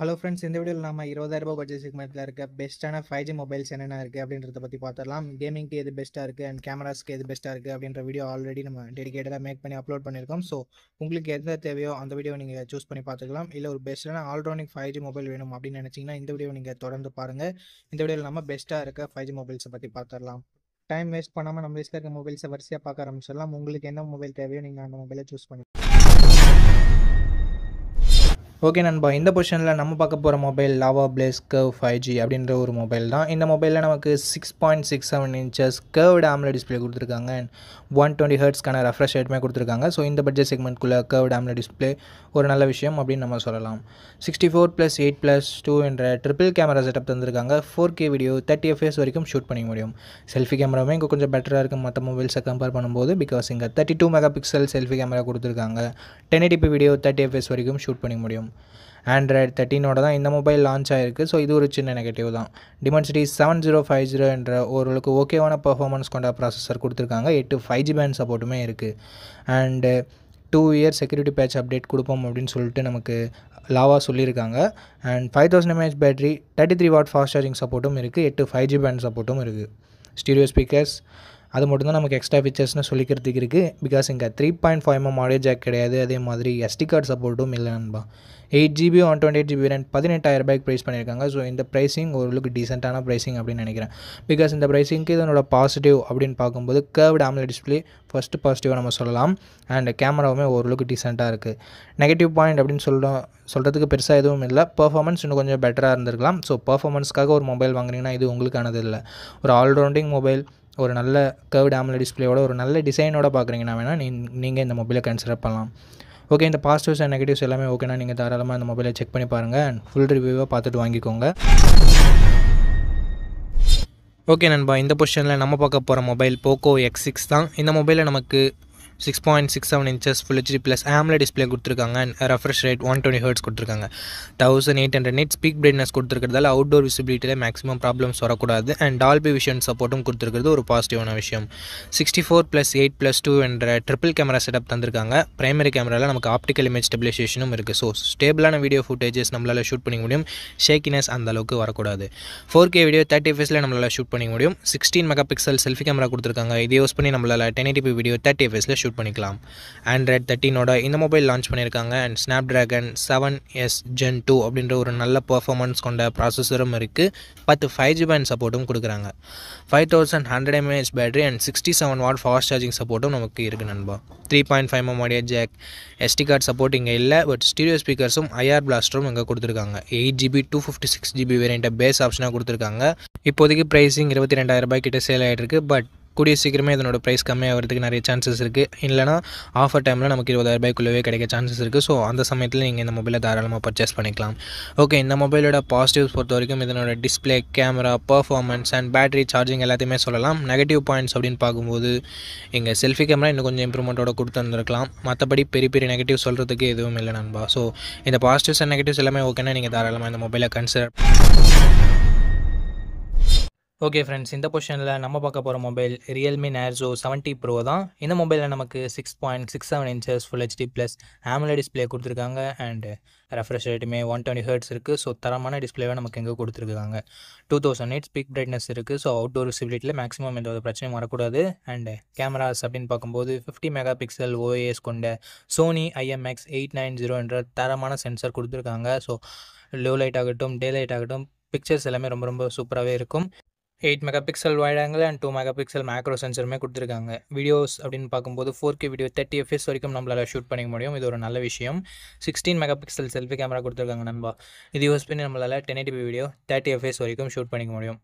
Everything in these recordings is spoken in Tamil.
ஹலோ ஃப்ரெண்ட்ஸ் இந்த வீடியோவில் நம்ம இருபதாயிரம் ரூபாய் பட்ஜெட் செக்மெண்ட்டில் இருக்க பெஸ்ட்டான ஃபைவ் ஜி மொபைல்ஸ் என்னென்ன இருக்குது அப்படின்றத பற்றி பார்த்துடலாம். கேமிங்க்கு எது பெஸ்ட்டாக இருக்குது அண்ட் கேமராஸ்க்கு எது பெஸ்ட்டாக இருக்குது அப்படின்ற வீடியோ ஆல்ரெடி நம்ம டெடிக்கேட்டடாக மேக் பண்ணி அப்லோட் பண்ணியிருக்கோம். ஸோ உங்களுக்கு எந்த தேவையோ அந்த வீடியோ நீங்கள் சூஸ் பண்ணி பார்த்துக்கலாம். இல்லை ஒரு பெஸ்ட்டான ஆல்ரவுண்டிங் ஃபைவ் ஜி மொபைல் வேணும் அப்படின்னு நினச்சிங்கன்னா இந்த வீடியோ நீங்கள் தொடர்ந்து பாருங்கள் இந்த வீடியோவில் நம்ம பெஸ்ட்டாக இருக்க ஃபைவ் ஜி மொபைல்ஸை பற்றி பார்த்துடலாம். டைம் வேஸ்ட் பண்ணாமல் நம்ம லிஸ்ட்டில் இருக்க மொபைல்ஸை வரிசையாக பார்க்க ஆரம்பிச்சிடலாம். உங்களுக்கு என்ன மொபைல் தேவையோ நீங்கள் அந்த மொபைலை சூஸ் பண்ணி ஓகே நண்பா இந்த பொசிஷனில் நம்ம பார்க்க போகிற mobile Lava Blaze curve five G அப்படின்ற ஒரு மொபைல் தான். இந்த மொபைலில் நமக்கு six point six seven inches curved AMOLED display கொடுத்துருக்காங்க. அண்ட் ஒன் டுவெண்ட்டி ஹர்ட்ஸ்க்கான ரெஃப்ரெஷ் ரேட்டுமே கொடுத்துருக்காங்க. ஸோ இந்த பட்ஜெட் செக்மெண்ட்குள்ளே கர்வ்டு ஆம்ல டிஸ்பிளே ஒரு நல்ல விஷயம் அப்படின்னு நம்ம சொல்லலாம். Sixty four plus eight plus two என்ற ட்ரிபிள் கேமரா செட்டப் தந்திருக்காங்க. Four K video thirty fps வரைக்கும் ஷூட் பண்ணிக்க முடியும். செல்ஃபி கேமராவுமே இங்கே கொஞ்சம் பெட்டராக இருக்கும் மற்ற மொபைல்ஸை கம்பேர் பண்ணும்போது பிகாஸ் இங்கே thirty two megapixel selfie camera கொடுத்துருக்காங்க ten eighty video thirty fps வரைக்கும் ஷூட் பண்ணிக்க முடியும். ஆண்ட்ராய்டு தேர்ட்டினோட தான் இந்த மொபைல் லான்ச் ஆகிருக்கு ஸோ இது ஒரு சின்ன நெகட்டிவ் தான். Dimensity seven zero five zero என்ற ஓரளவுக்கு ஓகேவான பர்ஃபார்மன்ஸ் கொண்ட ப்ராசஸர் கொடுத்துருக்காங்க. எட்டு ஃபைவ் ஜி பேண்ட் சப்போர்ட்டுமே இருக்குது and two year security patch update கொடுப்போம் அப்படின்னு சொல்லிட்டு நமக்கு லாவா சொல்லியிருக்காங்க. And five thousand mAh battery thirty three watt fast charging சப்போர்ட்டும் இருக்குது எட்டு ஃபைவ் ஜி பேண்ட் சப்போர்ட்டும் இருக்குது ஸ்டீரியோ ஸ்பீக்கர்ஸ் அது மட்டும் தான் நமக்கு எக்ஸ்ட்ரா ஃபீச்சர்ஸ்னு சொல்லிக்கிறதுக்கு இருக்குது பிகாஸ் இங்கே three point five M audio jack கிடையாது. அதே மாதிரி எஸ்டி கார்டு சப்போர்ட்டும் இல்லை நண்பா. Eight GB one twenty eight GB rent பதினெட்டாயிரம் ரூபாய்க்கு ப்ரைஸ் பண்ணியிருக்காங்க ஸோ இந்த ப்ரைஸிங் ஓரளவுக்கு டீசெண்டான ப்ரைஸிங் அப்படின்னு நினைக்கிறேன். பிகாஸ் இந்த ப்ரைஸிங்க்கு இதனோட பாசிட்டிவ் அப்படின்னு பார்க்கும்போது கர்வ்டு ஆம்ல டிஸ்பிளே ஃபஸ்ட்டு பாசிட்டிவாக நம்ம சொல்லலாம். அண்ட் கேமராவுமே ஓரளவுக்கு டீசெண்டாக இருக்குது நெகட்டிவ் பாயிண்ட் அப்படின்னு சொல்கிறோம் சொல்கிறதுக்கு பெருசாக எதுவும் இல்லை. பர்ஃபார்மன்ஸ் இன்னும் கொஞ்சம் பெட்டராக இருந்திருக்கலாம். ஸோ பர்ஃபார்மன்ஸ்க்காக ஒரு மொபைல் வாங்குறீங்கன்னா இது உங்களுக்கானது இல்லை. ஒரு ஆல்ரவுண்டிங் மொபைல் ஒரு நல்ல கர்வ்டு ஆம்ல டிஸ்பிளேயோட ஒரு நல்ல டிசைனோட பார்க்குறீங்கன்னா வேணால் நீ நீங்கள் இந்த மொபைலை கன்சிடர் பண்ணலாம். ஓகே இந்த பாசிட்டிவ்ஸ் அண்ட் நெகட்டிவ்ஸ் எல்லாமே ஓகேனா நீங்கள் தாராளமாக இந்த மொபைலை செக் பண்ணி பாருங்கள் அண்ட் ஃபுல் ரிவ்யூவாக பார்த்துட்டு வாங்கிக்கோங்க. ஓகே நண்பா இந்த பொசிஷனில் நம்ம பார்க்க போகிற மொபைல் போக்கோ எக்ஸ் சிக்ஸ் தான். இந்த மொபைலில் நமக்கு six point six seven inches full HD plus AMOLED display கொடுத்துருக்காங்க. And refresh rate one twenty hertz கொடுத்துருக்காங்க. Thousand eight hundred nits peak brightness கொடுத்துருக்கிறதால outdoor விசிபிலிட்டியில் மேக்ஸிமம் ப்ராப்ளம்ஸ் வரக்கூடாது. அண்ட் டால்பி விஷன் சப்போர்ட்டும் கொடுத்துருக்கிறது ஒரு பாசிட்டிவான விஷயம். Sixty four plus eight plus two என்ற ட்ரிபிள் கேமரா செட்டப் தந்திருக்காங்க. பிரைமரி கேமராவில் நமக்கு ஆப்டிக்கல் இமேஜ் ஸ்டெபிலைசேஷனும் இருக்குது ஸோ ஸ்டேபிளான வீடியோ ஃபுட்டேஜஸ் நம்மளால் ஷூட் பண்ணிக்க முடியும். ஷேக்கினஸ் அந்த அளவுக்கு வரக்கூடாது. ஃபோர் கே வீடியோ தேர்ட்டி எஃப்எஸில் நம்மளால் ஷூட் பண்ணிக்க முடியும். Sixteen mega pixel selfie camera கொடுத்துருக்காங்க. இதை யூஸ் பண்ணி நம்மளால் டென் எயிட்டி வீடியோ தேர்ட்டி எஃப்எஸில் ஷூட் பண்ணிக்கலாம். ஆண்ட்ராய்ட் தேர்ட்டினோட இந்த மொபைல் லான்ச் பண்ணியிருக்காங்க. And Snapdragon seven S gen two அப்படின்ற ஒரு நல்ல பர்ஃபார்மன்ஸ் கொண்ட ப்ராசஸரும் இருக்குது பத்து ஃபைவ் ஜி பேண்ட் சப்போர்ட்டும் கொடுக்குறாங்க. Five thousand hundred mAh battery and sixty seven watt fast charging சப்போர்ட்டும் நமக்கு இருக்குது நண்பா. Three point five M audio jack SD card support இங்கே இல்லை பட் ஸ்டீரியோ ஸ்பீக்கர்ஸும் ஐஆர் பிளாஸ்டரும் இங்கே கொடுத்துருக்காங்க. Eight GB two fifty six GB வேரியண்ட்டை base ஆப்ஷனாக கொடுத்துருக்காங்க. இப்போதைக்கு ப்ரைஸிங் இருபத்தி ரெண்டாயிரம் ரூபாய் கிட்ட சேல் ஆகிட்டு இருக்கு பட் கூடிய சீக்கிரமே இதனோட ப்ரைஸ் கம்மியாகிறதுக்கு நிறைய சான்சஸ் இருக்குது இல்லைனா ஆஃபர் டைமில் நமக்கு இருபதாயிரம் ரூபாய்க்குள்ளவே கிடைக்க சான்சஸ் இருக்குது ஸோ அந்த சமயத்தில் நீங்கள் இந்த மொபைலை தாராளமாக பர்ச்சேஸ் பண்ணிக்கலாம். ஓகே இந்த மொபைலோட பாசிட்டிவ்ஸ் பொறுத்த வரைக்கும் இதனோட display camera performance and battery charging எல்லாத்தையுமே சொல்லலாம். நெகட்டிவ் பாயிண்ட்ஸ் அப்படின்னு பார்க்கும்போது இங்கே செல்ஃபி கேமரா இன்னும் கொஞ்சம் இம்ப்ரூவ்மெண்ட்டோட கொடுத்துருந்துருக்கலாம் மற்றபடி பெரிய பெரிய நெகட்டிவ் சொல்கிறதுக்கு எதுவும் இல்லை நண்பா. ஸோ இந்த பாசிட்டிவ்ஸ் அண்ட் நெகட்டிவ்ஸ் எல்லாமே ஓகேனா நீங்கள் தாராளமாக இந்த மொபைலை கன்சிடர் ஓகே ஃப்ரெண்ட்ஸ் இந்த பொசிஷனில் நம்ம பார்க்க போகிற mobile Realme Narzo seventy pro தான். இந்த மொபைலில் நமக்கு six point six seven inches full HD plus ஆமில display கொடுத்துருக்காங்க. அண்டு ரெஃப்ரெஷ் ரேட்டுமே ஒன் டுவெண்ட்டி ஹர்ட்ஸ் இருக்குது ஸோ தரமான டிஸ்பிளேவை நமக்கு எங்கே கொடுத்துருக்காங்க. Two thousand eight peak brightness இருக்குது ஸோ அவுட்டோர் விசிபிலிட்டியில் மேக்ஸிமம் எந்த ஒரு பிரச்சனையும் வரக்கூடாது. அண்ட் கேமராஸ் அப்படின்னு பார்க்கும்போது ஃபிஃப்டி மெகா பிக்சல் ஓஏஎஸ் கொண்ட Sony IMX eight nine zero என்ற தரமான சென்சர் கொடுத்துருக்காங்க. ஸோ லோ லைட் ஆகட்டும் டே லைட் ஆகட்டும் பிக்சர்ஸ் எல்லாமே ரொம்ப ரொம்ப சூப்பராகவே இருக்கும். Eight megapixel wide angle and two megapixel macro சென்சருமே கொடுத்துருக்காங்க. வீடியோஸ் அப்படின்னு பார்க்கும்போது four K video thirty fps வரைக்கும் நம்மளால் ஷூட் பண்ணிக்க முடியும். இது ஒரு நல்ல விஷயம். Sixteen mega pixel selfie camera கொடுத்துருக்காங்க நண்பா. இது யூஸ் பண்ணி நம்மளால் ten eighty video thirty fps வரைக்கும் ஷூட் பண்ணிக்க முடியும்.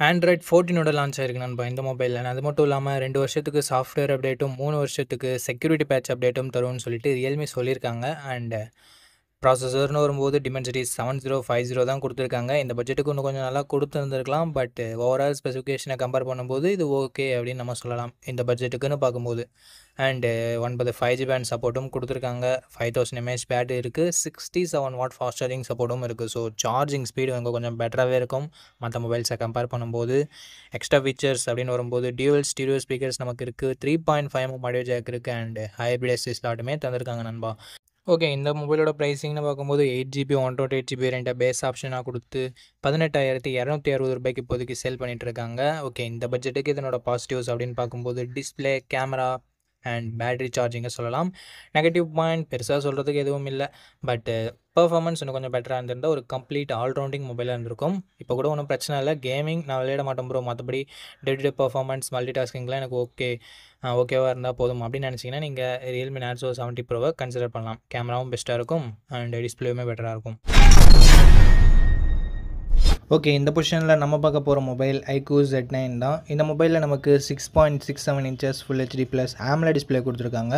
ஆண்ட்ராய்ட் ஃபோர்டீனோட லான்ச் ஆயிருக்கு நண்பா இந்த மொபைலில் அது மட்டும் இல்லாமல் ரெண்டு வருஷத்துக்கு சாஃப்ட்வேர் அப்டேட்டும் மூணு வருஷத்துக்கு செக்யூரிட்டி பேட்ச் அப்டேட்டும் தரும்னு சொல்லிட்டு ரியல்மி சொல்லியிருக்காங்க அண்ட் ப்ராசஸர்னு வரும்போது Dimensity seven zero five zero தான் கொடுத்துருக்காங்க. இந்த பட்ஜெட்டுக்கு இன்னும் கொஞ்சம் நல்லா கொடுத்துருந்துருக்கலாம் பட் ஓவரால் ஸ்பெசிஃபிகேஷனை கம்பேர் பண்ணும்போது இது ஓகே அப்படின்னு நம்ம சொல்லலாம். இந்த பட்ஜெட்டுக்குன்னு பார்க்கும்போது. அண்டு ஒன்பது ஃபைவ் ஜி பேண்ட் சப்போர்ட்டும் கொடுத்துருக்காங்க. ஃபைவ் தௌசண்ட் எம்ஏஹெச் பேட்டரி இருக்குது sixty seven watt fast charging சப்போர்ட்டும் இருக்குது ஸோ சார்ஜிங் ஸ்பீடு இங்கே கொஞ்சம் பெட்டராகவே இருக்கும். மற்ற மொபைல்ஸை கம்பேர் பண்ணும்போது. எக்ஸ்ட்ரா ஃபீச்சர்ஸ் அப்படின்னு வரும்போது டியூவல் ஸ்டீரியோ ஸ்பீக்கர்ஸ் நமக்கு இருக்குது three point five audio jack இருக்குது அண்ட் ஹைப்ரிட் எஸ்டி ஸ்லாட்டுமே தந்திருக்காங்க நண்பா. ஓகே. இந்த மொபைலோட ப்ரைஸிங்னு பார்க்கும்போது எயிட் ஜிபி 128 ஜிபி ரெண்ட பேஸ் ஆப்ஷனாக கொடுத்து பதினெட்டாயிரத்தி இரநூத்தி அறுபது ரூபாய்க்கு இப்போதைக்கு சேல் பண்ணிகிட்ருக்காங்க ஓகே. இந்த பட்ஜெட்டுக்கு இதனோட பாசிட்டிவ்ஸ் அப்படின்னு பார்க்கும்போது டிஸ்ப்ளே, கேமரா அண்ட் பேட்ரி சார்ஜிங்க சொல்லலாம். நெகட்டிவ் பாயிண்ட் பெருசாக சொல்கிறதுக்கு எதுவும் இல்லை பட் பெர்ஃபார்மன்ஸ் இன்னும் கொஞ்சம் பெட்டராக இருந்திருந்தால் ஒரு கம்ப்ளீட் ஆல்ரவுண்டிங் மொபைலாக இருந்திருக்கும். இப்போ கூட ஒன்றும் பிரச்சனை இல்லை கேமிங் நான் விளையாட மாட்டேன் ப்ரோ. மற்றபடி day to day performance, multi டாஸ்கிங்லாம் எனக்கு ஓகே. ஓகேவாக இருந்தால் போதும் அப்படின்னு நினச்சிங்கன்னா நீங்கள் ரியல்மி நேர்ஸோ செவன்ட்டி ப்ரோவை கன்சிடர் பண்ணலாம். கேமராவும் பெஸ்ட்டாக இருக்கும் அண்ட் டிஸ்பிளேவுமே பெட்டராக இருக்கும். ஓகே. இந்த பொசிஷனில் நம்ம பார்க்க போகிற மொபைல் ஐக்கூ ஜெட் நைன் தான். இந்த மொபைலில் நமக்கு 6.67 inches full HD plus AMOLED display கொடுத்துருக்காங்க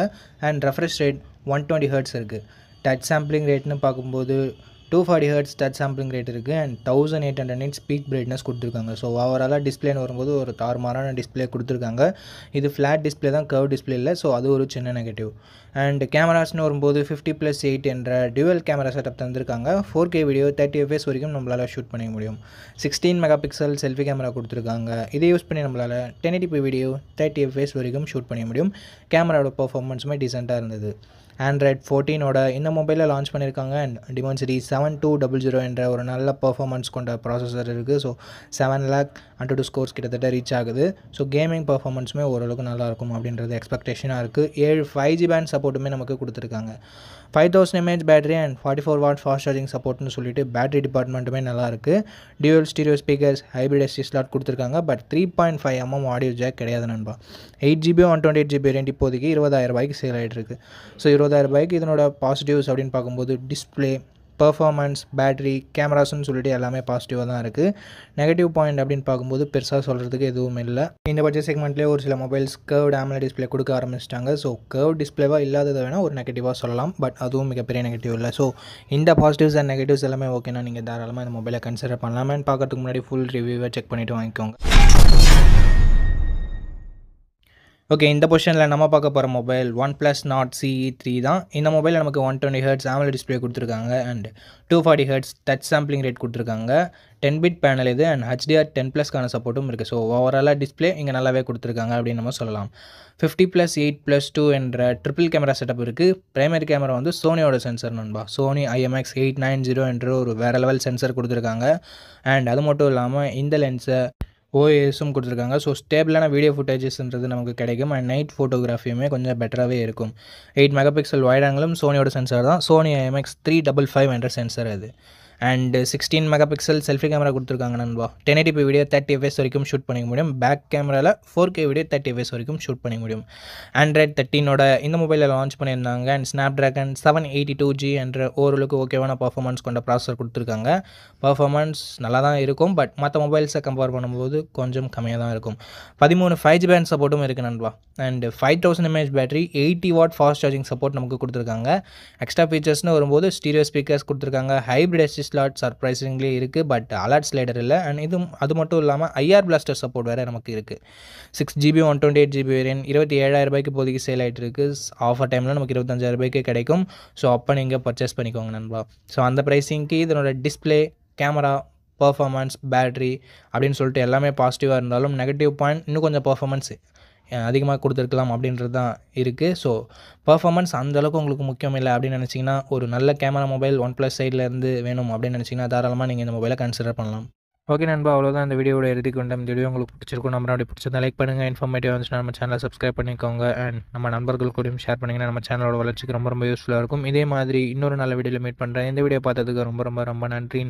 and refresh rate one twenty hertz இருக்குது டச் சாம்பிளிங் ரேட்னு பார்க்கும்போது two forty hertz touch sampling rate இருக்குது அண்ட் 1800 நிட்ஸ் பீக் பிரைட்னஸ் கொடுத்துருக்காங்க ஸோ ஓவராலாக டிஸ்பிளேன்னு வரும்போது ஒரு தார்மாரான டிஸ்ப்ளே கொடுத்துருக்காங்க இது ஃப்ளாட் டிஸ்ப்ளே தான் கர்வ் டிஸ்பிளே இல்லை ஸோ அது ஒரு சின்ன நெகட்டிவ். அண்ட் கேமராஸ்னு வரும்போது 50+8 என்ற டியூவல் கேமரா செட்டப் தந்திருக்காங்க. Four K video thirty fps வரைக்கும் நம்மளால் ஷூட் பண்ணிக்க முடியும். 16 மெகா பிக்சல் செல்ஃபி கேமரா கொடுத்துருக்காங்க இதை யூஸ் பண்ணி நம்மளால 1080p வீடியோ தேர்ட்டி எஃப்எஸ் வரைக்கும் ஷூட் பண்ணிக்க முடியும். கேமராவோட பர்ஃபார்மன்ஸுமே டீசெண்டாக இருந்தது. ஆண்ட்ராய்ட் 14ஓட இந்த மொபைலில் லான்ச் பண்ணியிருக்காங்க and Dimensity seven two double zero என்ற ஒரு நல்ல பெர்ஃபார்மன்ஸ் கொண்ட ப்ராசஸர் இருக்குது so seven lakh AnTuTu scores கிட்டத்தட்ட ரீச் ஆகுது. ஸோ கேமிங் பர்ஃபார்மன்ஸுமே ஓரளவுக்கு நல்லாயிருக்கும் அப்படின்றது எக்ஸ்பெக்டேஷனாக இருக்குது ஏழு ஃபைவ் ஜி பேண்ட் சப்போர்ட்டுமே நமக்கு கொடுத்துருக்காங்க five thousand mAh battery and 44 watt fast charging சப்போர்ட்னு சொல்லிட்டு பேட்டரி டிபார்ட்மெண்ட்டுமே நல்லாயிருக்கு. Dual stereo speakers, hybrid SD slot கொடுத்துருக்காங்க பட் 3.5 mm ஆடியோ ஜாக் கிடையாது நண்பா. எயிட் ஜிபி 128 ஜிபி ரெண்டு இப்போதைக்கு இருபதாயிரம் ரூபாய்க்கு சேல் ஆகிட்டு இருக்கு. ஸோ இருபதாயிரம் ரூபாய்க்கு இதனோட பாசிட்டிவ்ஸ் அப்படின்னு பார்க்கும்போது டிஸ்ப்ளே, பர்ஃபார்மன்ஸ் பேட்டரி, கேமராஸ்ன்னு சொல்லிட்டு எல்லாமே பாசிட்டிவாக தான் இருக்குது நெகட்டிவ் பாயிண்ட் அப்படின்னு பார்க்கும்போது பெருசாக சொல்கிறதுக்கு எதுவும் இல்லை இந்த பட்ஜெட் செக்மெண்ட்லேயே ஒரு சில மொபைல்ஸ் கர்வ்டு AMOLED டிஸ்ப்ளே கொடுக்க ஆரம்பிச்சிட்டாங்க ஸோ கர்வ் டிஸ்பிளேவாக இல்லாததை வேணால் ஒரு நெகட்டிவாக சொல்லலாம். பட் அதுவும் மிகப்பெரிய நெகட்டிவ் இல்லை ஸோ இந்த பாசிட்டிவ்ஸ் அண்ட் நெகட்டிவ்ஸ் எல்லாமே ஓகேனா நீங்கள் தாராளமாக இந்த மொபைலை கன்சிடர் பண்ணலாம். அண்ட் பார்க்கறதுக்கு முன்னாடி ஃபுல் ரிவ்யூவை செக் பண்ணிவிட்டு வாங்கிக்கோங்க. ஓகே. இந்த பொசிஷனில் நம்ம பார்க்க போகிற mobile OnePlus Nord CE three தான். இந்த மொபைலில் நமக்கு 120 ஹெர்ட்ஸ் ஆமல் டிஸ்ப்ளே கொடுத்துருக்காங்க and 240 hertz touch sampling rate கொடுத்துருக்காங்க டென் பிட் பேனல் இது அண்ட் HDR10+க்கான சப்போர்ட்டும் இருக்குது ஸோ ஓவராலாக டிஸ்ப்ளே இங்கே நல்லாவே கொடுத்துருக்காங்க அப்படின்னு நம்ம சொல்லலாம். 50+8+2 என்ற ட்ரிபிள் கேமரா செட்டப் இருக்குது ப்ரைமரி கேமரா வந்து சோனியோட சென்சர் நண்பா. Sony IMX eight nine zero என்ற ஒரு வேற லெவல் சென்சர் கொடுத்துருக்காங்க அண்ட் அது மட்டும் இல்லாமல் இந்த லென்ஸை ஓஎஸும் கொடுத்துருக்காங்க ஸோ ஸ்டேபிளான வீடியோ ஃபுட்டேஜஸ்ன்றது நமக்கு கிடைக்கும் அண்ட் நைட் ஃபோட்டோகிராஃபியுமே கொஞ்சம் பெட்டராகவே இருக்கும். எயிட் மெகா பிக்சல் வைட் ஆங்கிலும் சோனியோட சென்சார் தான். Sony MX three double five என்ற சென்சார் அது. And 16 mega pixel selfie camera கொடுத்துருக்காங்க நண்பா. 1080p வீடியோ தேர்ட்டி எஃப்எஸ் வரைக்கும் ஷூட் பண்ணிக்க முடியும். பேக் கேமராவில் four K video thirty fps வரைக்கும் ஷூட் பண்ணிக்க முடியும். ஆண்ட்ராய்ட் 13ஓட இந்த மொபைலில் லான்ச் பண்ணியிருந்தாங்க அண்ட் Snapdragon 782G என்ற ஓரளவுக்கு ஓகேவான பர்ஃபாமன்ஸ் கொண்ட ப்ராசஸர் கொடுத்துருக்காங்க பெர்ஃபார்மன்ஸ் நல்லா தான் இருக்கும். பட் மற்ற மொபைல்ஸை கம்பேர் பண்ணும்போது கொஞ்சம் கம்மியாக தான் இருக்கும். 13 5G பேண்ட் சப்போர்ட்டும் இருக்குது நண்பா. And 5000 mAh battery 80 watt fast charging support நமக்கு கொடுத்துருக்காங்க எக்ஸ்ட்ரா ஃபீச்சர்ஸ்னு வரும்போது ஸ்டீரியோ ஸ்பீக்கர்ஸ் கொடுத்துருக்காங்க ஹைப்ரிட் ஸ்லாட் சர்ப்ரைசிங்லி இருக்கு. பட் அலர்ட் ஸ்லைடர் இல்லை அண்ட் இதுவும் அது மட்டும் இல்லாமல் ஐஆர் பிளாஸ்டர் சப்போர்ட் வேறு நமக்கு இருக்குது சிக்ஸ் ஜிபி 128 ஜிபி வேரியன்ட் இருபத்தி ஏழாயிரம் ரூபாய்க்கு இப்போதைக்கு சேல் ஆகிட்டு இருக்கு. ஆஃபர் டைமில் நமக்கு இருபத்தஞ்சாயிரம் ரூபாய்க்கு கிடைக்கும். ஸோ அப்போ நீங்கள் பர்ச்சேஸ் பண்ணிக்கோங்க நண்பா. ஸோ அந்த ப்ரைஸிங்க்கு இதனோட டிஸ்ப்ளே, கேமரா, பர்ஃபார்மன்ஸ் பேட்ரி அப்படின்னு சொல்லிட்டு எல்லாமே பாசிட்டிவாக இருந்தாலும் நெகட்டிவ் பாயிண்ட் இன்னும் கொஞ்சம் பெர்ஃபார்மன்ஸ் அதிகமாக கொடுத்துருக்கலாம் அப்படின்றது தான் இருக்குது ஸோ பர்ஃபாமன்ஸ் அந்த அளவுக்கு உங்களுக்கு முக்கியம் இல்லை அப்படின்னு நினச்சிங்கன்னா ஒரு நல்ல கேமரா மொபைல் ஒன் ப்ளஸ் இருந்து வேணும் அப்படின்னு நினைச்சீங்கன்னா, தாராளமாக நீங்கள் இந்த மொபைலை கன்சிடர் பண்ணலாம். ஓகே நண்பா. அவ்வளோதான் இந்த வீடியோட இறுதிக்கு வந்துட்டோம். இந்த வீடியோ உங்களுக்கு பிடிச்சிருக்கும் நம்ம அப்படி பிடிச்சிருந்தா லைக் பண்ணுங்க. இன்ஃபர்மேட்டிவ் இருந்துச்சுன்னா நம்ம சேனலை சப்ஸ்கிரைப் பண்ணிக்கோங்க. அண்ட் நம்ம நண்பர்கள் கூடயும் ஷேர் பண்ணீங்கன்னா நம்ம சேனலோட வளர்ச்சிக்கு ரொம்ப ரொம்ப யூஸ்ஃபுல்லாக இருக்கும். இதே மாதிரி இன்னொரு நல்ல வீடியோவில் மீட் பண்ணுறேன் இந்த வீடியோ பார்த்ததுக்கு ரொம்ப ரொம்ப ரொம்ப நன்றி.